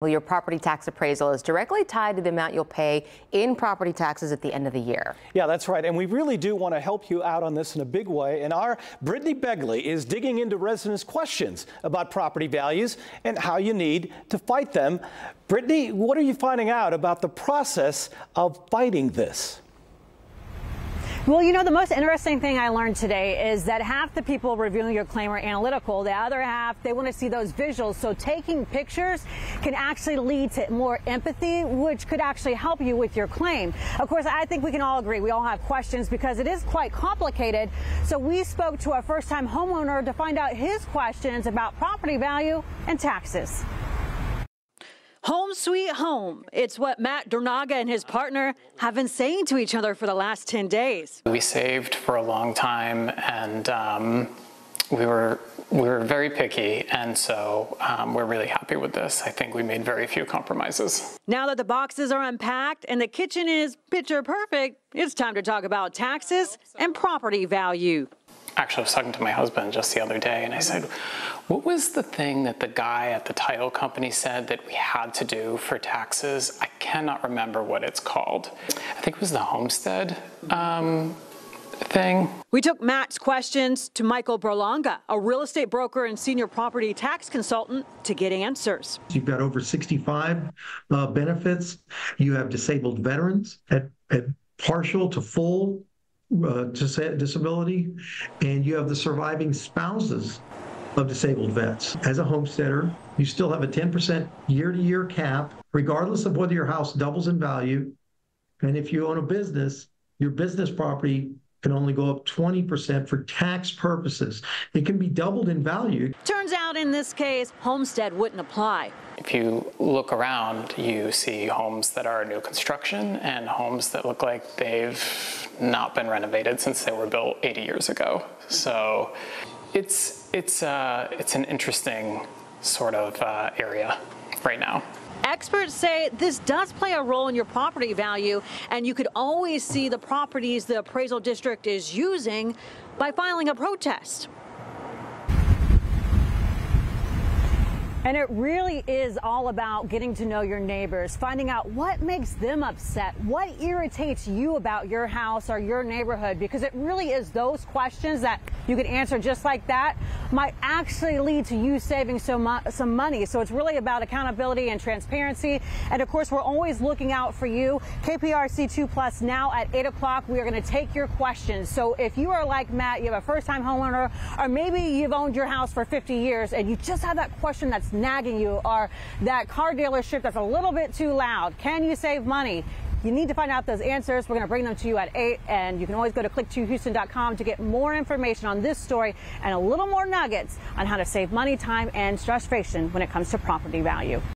Well, your property tax appraisal is directly tied to the amount you'll pay in property taxes at the end of the year. Yeah, that's right. And we really do want to help you out on this in a big way. And our Brittany Begley is digging into residents' questions about property values and how you need to fight them. Brittany, what are you finding out about the process of fighting this? Well, you know, the most interesting thing I learned today is that half the people reviewing your claim are analytical. The other half, they want to see those visuals. So taking pictures can actually lead to more empathy, which could actually help you with your claim. Of course, I think we can all agree. We all have questions because it is quite complicated. So we spoke to a first time homeowner to find out his questions about property value and taxes. Home sweet home. It's what Matt Dornaga and his partner have been saying to each other for the last 10 days. We saved for a long time and um, we were we were very picky and so um, we're really happy with this. I think we made very few compromises. Now that the boxes are unpacked and the kitchen is picture perfect, it's time to talk about taxes and property value. Actually, I was talking to my husband just the other day and I said, what was the thing that the guy at the title company said that we had to do for taxes? I cannot remember what it's called. I think it was the homestead um, thing. We took Matt's questions to Michael Berlanga, a real estate broker and senior property tax consultant, to get answers. You've got over 65 uh, benefits. You have disabled veterans at, at partial to full uh, disability, and you have the surviving spouses of disabled vets. As a homesteader, you still have a 10% year to year cap, regardless of whether your house doubles in value. And if you own a business, your business property can only go up 20% for tax purposes. It can be doubled in value. Turns out in this case, homestead wouldn't apply. If you look around, you see homes that are new construction and homes that look like they've not been renovated since they were built 80 years ago. So it's, it's, uh, it's an interesting sort of uh, area right now. Experts say this does play a role in your property value, and you could always see the properties the appraisal district is using by filing a protest. And it really is all about getting to know your neighbors, finding out what makes them upset, what irritates you about your house or your neighborhood, because it really is those questions that you can answer just like that might actually lead to you saving some, some money. So it's really about accountability and transparency. And of course, we're always looking out for you. KPRC 2 Plus now at 8 o'clock, we are going to take your questions. So if you are like Matt, you have a first time homeowner, or maybe you've owned your house for 50 years and you just have that question that's nagging you or that car dealership that's a little bit too loud. Can you save money? You need to find out those answers. We're going to bring them to you at 8, and you can always go to click2houston.com to get more information on this story and a little more nuggets on how to save money, time, and frustration when it comes to property value.